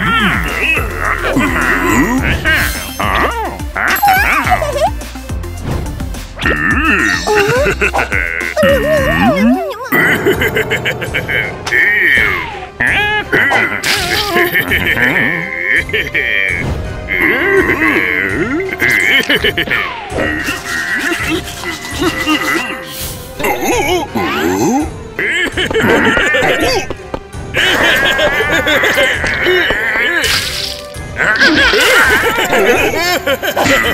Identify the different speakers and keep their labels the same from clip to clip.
Speaker 1: Oh!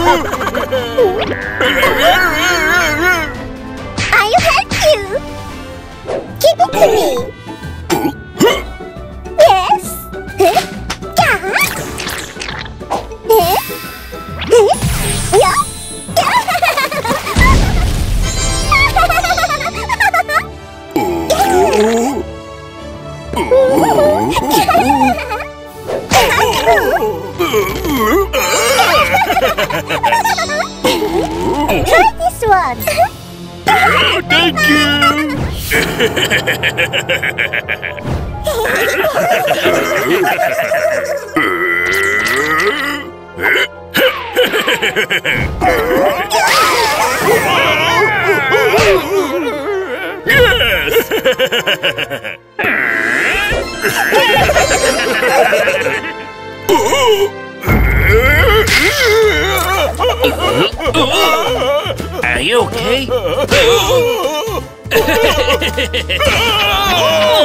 Speaker 1: I'll help you. Give it to me. Yes. Yeah. oh,
Speaker 2: thank you. yes. Oh!
Speaker 3: Are you okay?